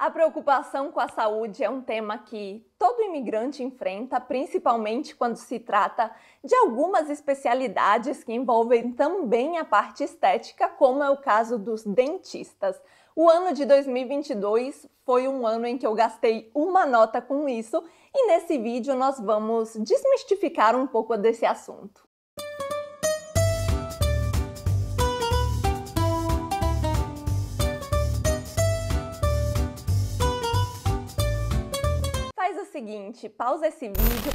A preocupação com a saúde é um tema que todo imigrante enfrenta, principalmente quando se trata de algumas especialidades que envolvem também a parte estética, como é o caso dos dentistas. O ano de 2022 foi um ano em que eu gastei uma nota com isso e nesse vídeo nós vamos desmistificar um pouco desse assunto. Seguinte, pausa esse vídeo.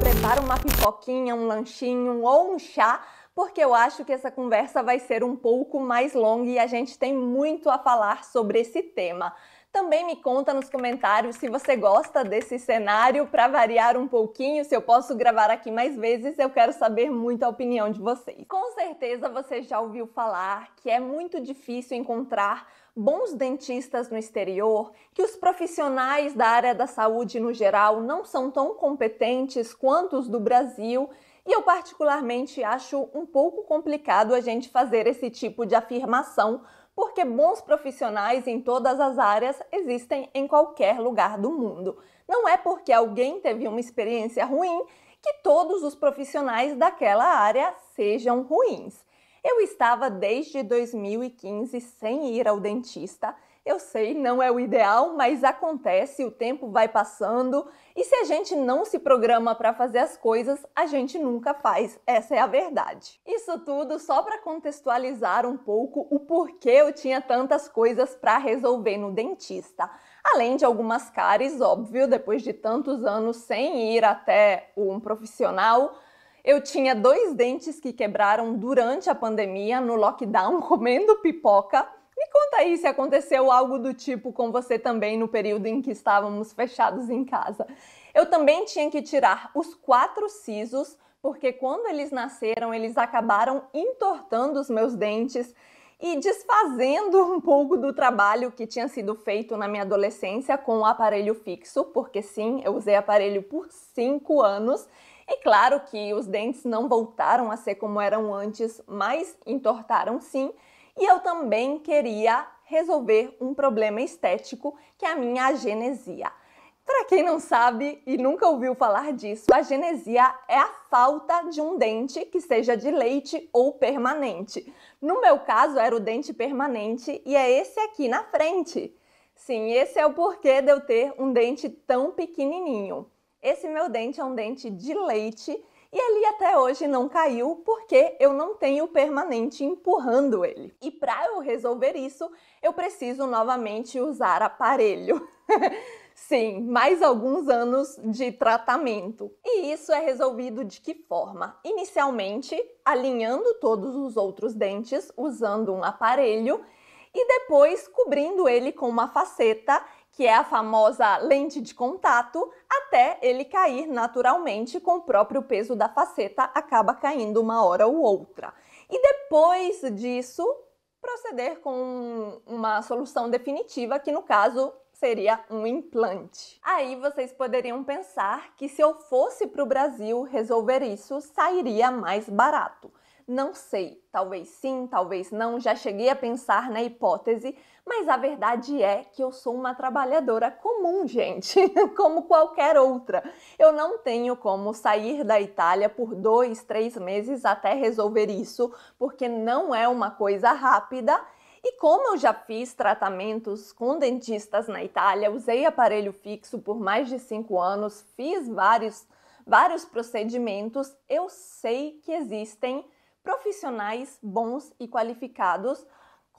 Prepara uma pipoquinha, um lanchinho ou um chá, porque eu acho que essa conversa vai ser um pouco mais longa e a gente tem muito a falar sobre esse tema. Também me conta nos comentários se você gosta desse cenário para variar um pouquinho, se eu posso gravar aqui mais vezes, eu quero saber muito a opinião de vocês. Com certeza você já ouviu falar que é muito difícil encontrar bons dentistas no exterior, que os profissionais da área da saúde no geral não são tão competentes quanto os do Brasil. E eu, particularmente, acho um pouco complicado a gente fazer esse tipo de afirmação, porque bons profissionais em todas as áreas existem em qualquer lugar do mundo. Não é porque alguém teve uma experiência ruim que todos os profissionais daquela área sejam ruins. Eu estava desde 2015 sem ir ao dentista eu sei, não é o ideal, mas acontece, o tempo vai passando e se a gente não se programa para fazer as coisas, a gente nunca faz. Essa é a verdade. Isso tudo só para contextualizar um pouco o porquê eu tinha tantas coisas para resolver no dentista. Além de algumas cáries, óbvio, depois de tantos anos sem ir até um profissional, eu tinha dois dentes que quebraram durante a pandemia, no lockdown, comendo pipoca. Conta aí se aconteceu algo do tipo com você também no período em que estávamos fechados em casa. Eu também tinha que tirar os quatro sisos, porque quando eles nasceram, eles acabaram entortando os meus dentes e desfazendo um pouco do trabalho que tinha sido feito na minha adolescência com o aparelho fixo, porque sim, eu usei aparelho por cinco anos. E claro que os dentes não voltaram a ser como eram antes, mas entortaram sim. E eu também queria resolver um problema estético que é a minha agenesia. Para quem não sabe e nunca ouviu falar disso, a agenesia é a falta de um dente que seja de leite ou permanente. No meu caso, era o dente permanente e é esse aqui na frente. Sim, esse é o porquê de eu ter um dente tão pequenininho. Esse meu dente é um dente de leite e ele até hoje não caiu porque eu não tenho permanente empurrando ele. E para eu resolver isso, eu preciso novamente usar aparelho. Sim, mais alguns anos de tratamento. E isso é resolvido de que forma? Inicialmente, alinhando todos os outros dentes usando um aparelho e depois cobrindo ele com uma faceta que é a famosa lente de contato, até ele cair naturalmente com o próprio peso da faceta, acaba caindo uma hora ou outra. E depois disso, proceder com uma solução definitiva, que no caso seria um implante. Aí vocês poderiam pensar que se eu fosse para o Brasil resolver isso, sairia mais barato. Não sei, talvez sim, talvez não, já cheguei a pensar na hipótese, mas a verdade é que eu sou uma trabalhadora comum, gente, como qualquer outra. Eu não tenho como sair da Itália por dois, três meses até resolver isso, porque não é uma coisa rápida. E como eu já fiz tratamentos com dentistas na Itália, usei aparelho fixo por mais de cinco anos, fiz vários, vários procedimentos, eu sei que existem profissionais bons e qualificados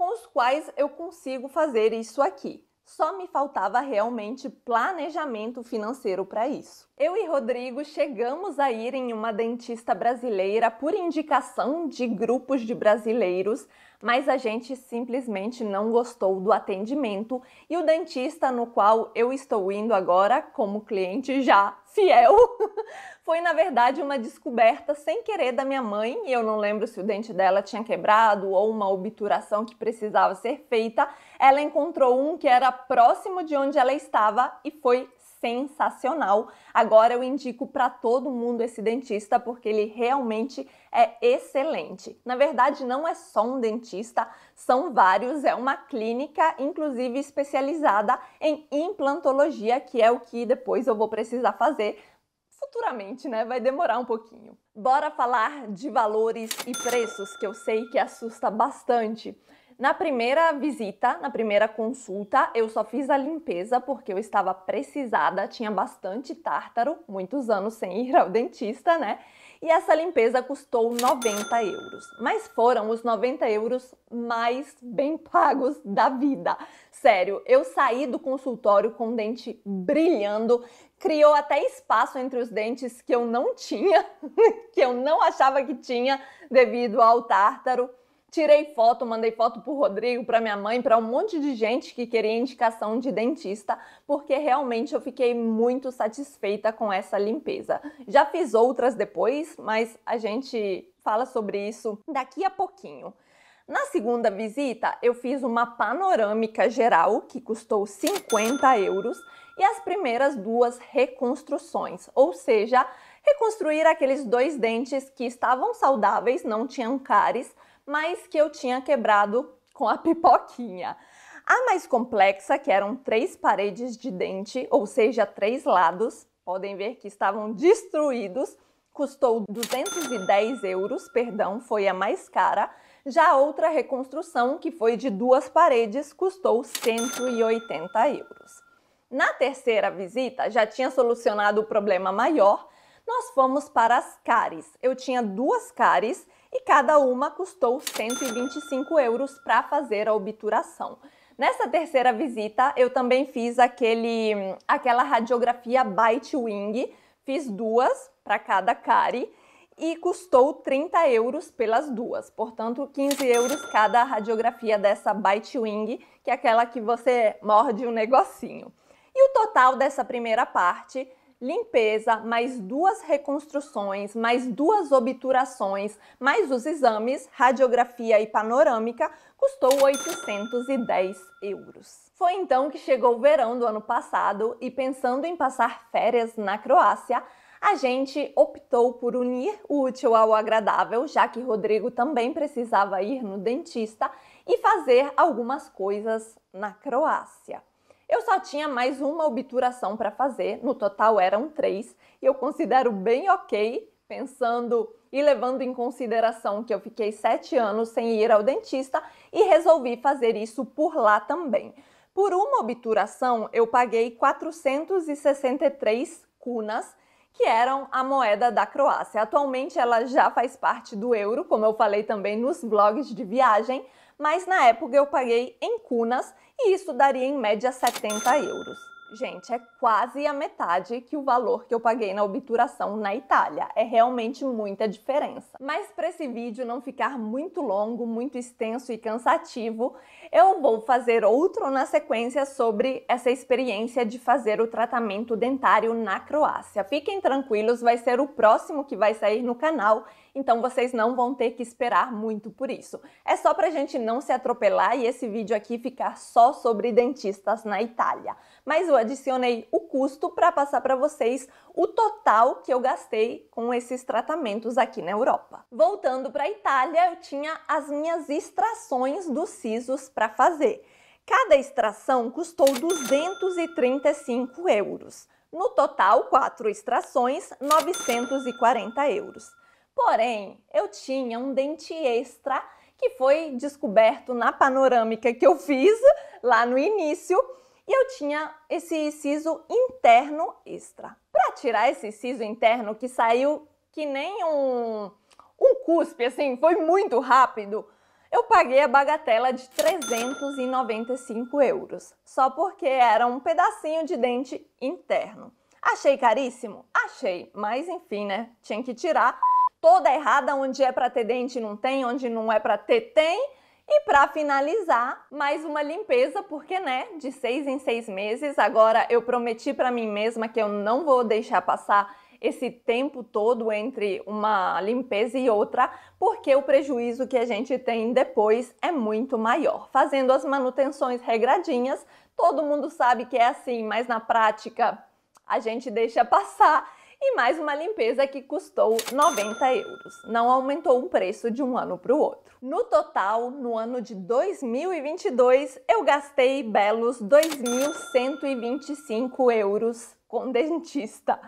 com os quais eu consigo fazer isso aqui. Só me faltava realmente planejamento financeiro para isso. Eu e Rodrigo chegamos a ir em uma dentista brasileira por indicação de grupos de brasileiros, mas a gente simplesmente não gostou do atendimento e o dentista no qual eu estou indo agora, como cliente já fiel, foi na verdade uma descoberta sem querer da minha mãe. Eu não lembro se o dente dela tinha quebrado ou uma obturação que precisava ser feita. Ela encontrou um que era próximo de onde ela estava e foi sensacional. Agora eu indico para todo mundo esse dentista porque ele realmente é excelente. Na verdade, não é só um dentista, são vários, é uma clínica inclusive especializada em implantologia, que é o que depois eu vou precisar fazer futuramente, né? Vai demorar um pouquinho. Bora falar de valores e preços, que eu sei que assusta bastante. Na primeira visita, na primeira consulta, eu só fiz a limpeza porque eu estava precisada, tinha bastante tártaro, muitos anos sem ir ao dentista, né? E essa limpeza custou 90 euros. Mas foram os 90 euros mais bem pagos da vida. Sério, eu saí do consultório com o dente brilhando, criou até espaço entre os dentes que eu não tinha, que eu não achava que tinha devido ao tártaro. Tirei foto, mandei foto pro Rodrigo, para minha mãe, para um monte de gente que queria indicação de dentista, porque realmente eu fiquei muito satisfeita com essa limpeza. Já fiz outras depois, mas a gente fala sobre isso daqui a pouquinho. Na segunda visita, eu fiz uma panorâmica geral que custou 50 euros e as primeiras duas reconstruções, ou seja, reconstruir aqueles dois dentes que estavam saudáveis, não tinham cáries, mas que eu tinha quebrado com a pipoquinha. A mais complexa, que eram três paredes de dente, ou seja, três lados, podem ver que estavam destruídos, custou 210 euros, perdão, foi a mais cara. Já a outra reconstrução, que foi de duas paredes, custou 180 euros. Na terceira visita, já tinha solucionado o problema maior, nós fomos para as cáries. Eu tinha duas cáries e cada uma custou 125 euros para fazer a obturação. Nessa terceira visita, eu também fiz aquele, aquela radiografia Bite Wing, fiz duas para cada cárie e custou 30 euros pelas duas, portanto 15 euros cada radiografia dessa Bite Wing, que é aquela que você morde um negocinho. E o total dessa primeira parte limpeza, mais duas reconstruções, mais duas obturações, mais os exames, radiografia e panorâmica, custou 810 euros. Foi então que chegou o verão do ano passado e pensando em passar férias na Croácia, a gente optou por unir o útil ao agradável, já que Rodrigo também precisava ir no dentista e fazer algumas coisas na Croácia. Eu só tinha mais uma obturação para fazer, no total eram três, e eu considero bem ok, pensando e levando em consideração que eu fiquei sete anos sem ir ao dentista e resolvi fazer isso por lá também. Por uma obturação, eu paguei 463 cunas, que eram a moeda da Croácia. Atualmente ela já faz parte do euro, como eu falei também nos vlogs de viagem, mas na época eu paguei em cunas e isso daria em média 70 euros. Gente, é quase a metade que o valor que eu paguei na obturação na Itália. É realmente muita diferença. Mas para esse vídeo não ficar muito longo, muito extenso e cansativo, eu vou fazer outro na sequência sobre essa experiência de fazer o tratamento dentário na Croácia. Fiquem tranquilos, vai ser o próximo que vai sair no canal, então vocês não vão ter que esperar muito por isso. É só para a gente não se atropelar e esse vídeo aqui ficar só sobre dentistas na Itália. Mas o adicionei o custo para passar para vocês o total que eu gastei com esses tratamentos aqui na Europa. Voltando para a Itália, eu tinha as minhas extrações dos sisos para fazer. Cada extração custou 235 euros. No total, quatro extrações, 940 euros. Porém, eu tinha um dente extra que foi descoberto na panorâmica que eu fiz lá no início e eu tinha esse siso interno extra. Para tirar esse siso interno que saiu que nem um, um cuspe, assim, foi muito rápido, eu paguei a bagatela de 395 euros, só porque era um pedacinho de dente interno. Achei caríssimo? Achei, mas enfim, né? Tinha que tirar. Toda errada, onde é para ter dente não tem, onde não é para ter tem. E para finalizar, mais uma limpeza, porque né, de seis em seis meses. Agora eu prometi para mim mesma que eu não vou deixar passar esse tempo todo entre uma limpeza e outra, porque o prejuízo que a gente tem depois é muito maior. Fazendo as manutenções regradinhas, todo mundo sabe que é assim, mas na prática a gente deixa passar e mais uma limpeza que custou 90 euros. Não aumentou o preço de um ano para o outro. No total, no ano de 2022, eu gastei belos 2.125 euros com dentista.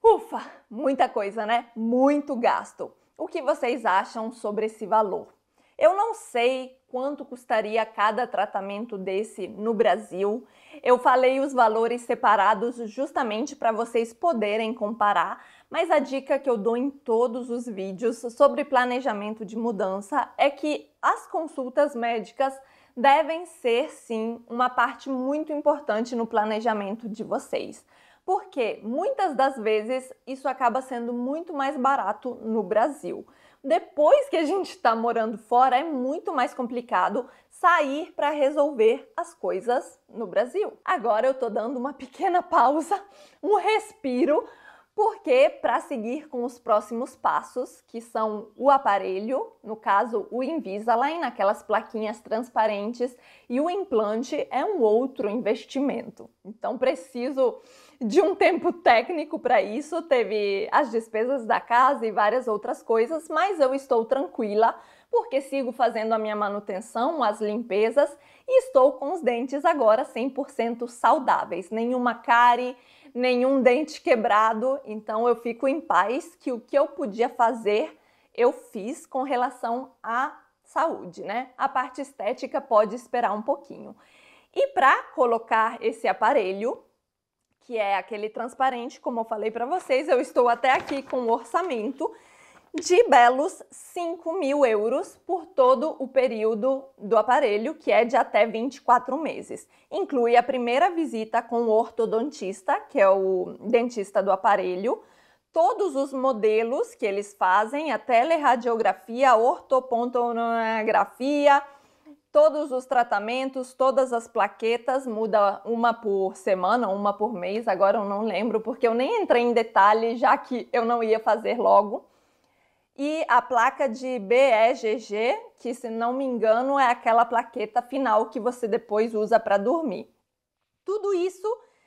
Ufa, muita coisa, né? Muito gasto. O que vocês acham sobre esse valor? Eu não sei quanto custaria cada tratamento desse no Brasil. Eu falei os valores separados justamente para vocês poderem comparar, mas a dica que eu dou em todos os vídeos sobre planejamento de mudança é que as consultas médicas devem ser sim uma parte muito importante no planejamento de vocês. Porque muitas das vezes isso acaba sendo muito mais barato no Brasil. Depois que a gente está morando fora, é muito mais complicado sair para resolver as coisas no Brasil. Agora eu estou dando uma pequena pausa, um respiro, porque para seguir com os próximos passos, que são o aparelho, no caso o Invisalign, naquelas plaquinhas transparentes, e o implante é um outro investimento. Então preciso de um tempo técnico para isso, teve as despesas da casa e várias outras coisas, mas eu estou tranquila porque sigo fazendo a minha manutenção, as limpezas e estou com os dentes agora 100% saudáveis, nenhuma cárie, nenhum dente quebrado, então eu fico em paz que o que eu podia fazer eu fiz com relação à saúde, né? A parte estética pode esperar um pouquinho. E para colocar esse aparelho, que é aquele transparente, como eu falei para vocês, eu estou até aqui com o orçamento de belos 5 mil euros por todo o período do aparelho, que é de até 24 meses. Inclui a primeira visita com o ortodontista, que é o dentista do aparelho, todos os modelos que eles fazem, a teleradiografia, a ortopontonografia, todos os tratamentos, todas as plaquetas, muda uma por semana, uma por mês, agora eu não lembro, porque eu nem entrei em detalhe, já que eu não ia fazer logo. E a placa de BEGG, que se não me engano é aquela plaqueta final que você depois usa para dormir. Tudo isso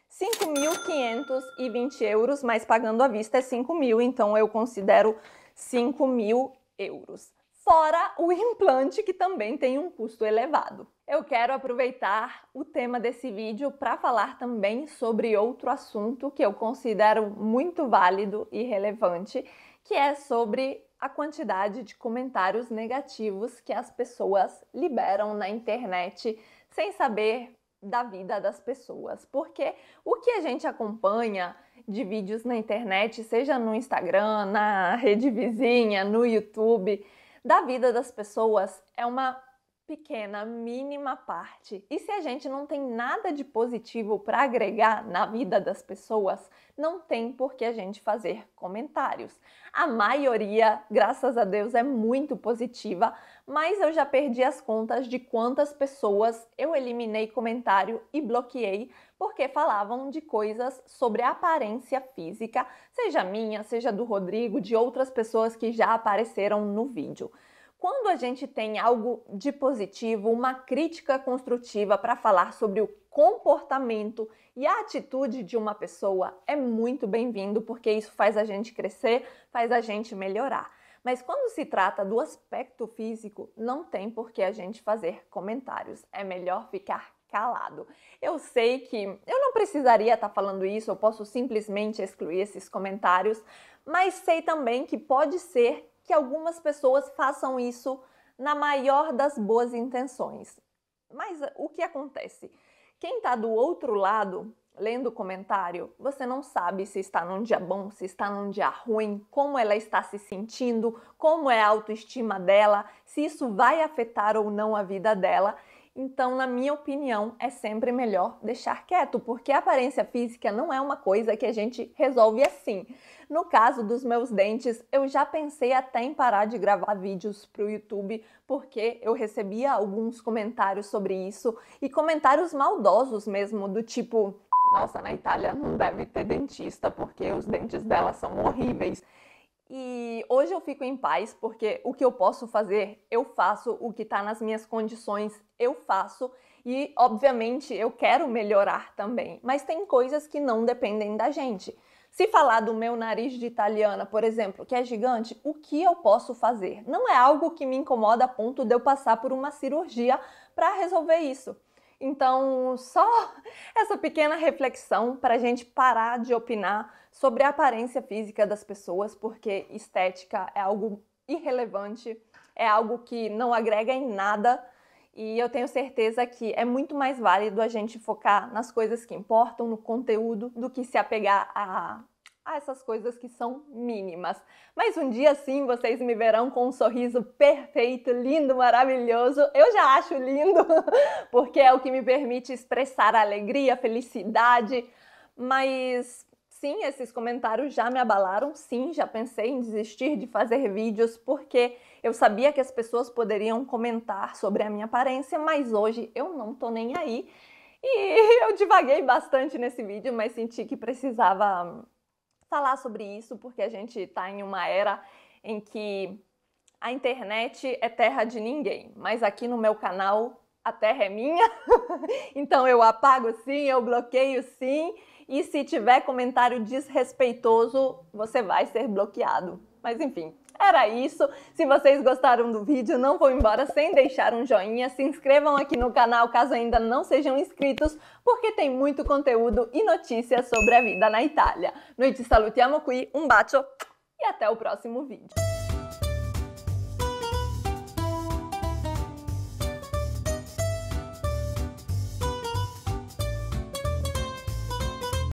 5.520 euros, mas pagando à vista é 5.000, então eu considero 5.000 euros fora o implante que também tem um custo elevado. Eu quero aproveitar o tema desse vídeo para falar também sobre outro assunto que eu considero muito válido e relevante, que é sobre a quantidade de comentários negativos que as pessoas liberam na internet sem saber da vida das pessoas. Porque o que a gente acompanha de vídeos na internet, seja no Instagram, na rede vizinha, no YouTube, da vida das pessoas é uma pequena, mínima parte. E se a gente não tem nada de positivo para agregar na vida das pessoas, não tem por que a gente fazer comentários. A maioria, graças a Deus, é muito positiva, mas eu já perdi as contas de quantas pessoas eu eliminei comentário e bloqueei porque falavam de coisas sobre a aparência física, seja minha, seja do Rodrigo, de outras pessoas que já apareceram no vídeo. Quando a gente tem algo de positivo, uma crítica construtiva para falar sobre o comportamento e a atitude de uma pessoa, é muito bem-vindo, porque isso faz a gente crescer, faz a gente melhorar. Mas quando se trata do aspecto físico, não tem por que a gente fazer comentários. É melhor ficar calado. Eu sei que eu não precisaria estar tá falando isso, eu posso simplesmente excluir esses comentários, mas sei também que pode ser que algumas pessoas façam isso na maior das boas intenções. Mas o que acontece? Quem está do outro lado lendo o comentário, você não sabe se está num dia bom, se está num dia ruim, como ela está se sentindo, como é a autoestima dela, se isso vai afetar ou não a vida dela. Então, na minha opinião, é sempre melhor deixar quieto, porque a aparência física não é uma coisa que a gente resolve assim. No caso dos meus dentes, eu já pensei até em parar de gravar vídeos para o YouTube, porque eu recebia alguns comentários sobre isso e comentários maldosos mesmo, do tipo: nossa, na Itália não deve ter dentista porque os dentes dela são horríveis. E hoje eu fico em paz porque o que eu posso fazer, eu faço, o que está nas minhas condições, eu faço. e, obviamente, eu quero melhorar também, mas tem coisas que não dependem da gente. Se falar do meu nariz de italiana, por exemplo, que é gigante, o que eu posso fazer? Não é algo que me incomoda a ponto de eu passar por uma cirurgia para resolver isso. Então, só essa pequena reflexão para a gente parar de opinar sobre a aparência física das pessoas, porque estética é algo irrelevante, é algo que não agrega em nada. E eu tenho certeza que é muito mais válido a gente focar nas coisas que importam, no conteúdo, do que se apegar a, a essas coisas que são mínimas. Mas um dia sim vocês me verão com um sorriso perfeito, lindo, maravilhoso. Eu já acho lindo, porque é o que me permite expressar alegria, felicidade. Mas sim, esses comentários já me abalaram. Sim, já pensei em desistir de fazer vídeos, porque eu sabia que as pessoas poderiam comentar sobre a minha aparência, mas hoje eu não tô nem aí. E eu divaguei bastante nesse vídeo, mas senti que precisava falar sobre isso, porque a gente está em uma era em que a internet é terra de ninguém, mas aqui no meu canal a terra é minha, então eu apago sim, eu bloqueio sim, e se tiver comentário desrespeitoso, você vai ser bloqueado. Mas enfim, era isso. Se vocês gostaram do vídeo, não vão embora sem deixar um joinha. Se inscrevam aqui no canal caso ainda não sejam inscritos, porque tem muito conteúdo e notícias sobre a vida na Itália. Noi salutiamo qui, um bacio e até o próximo vídeo.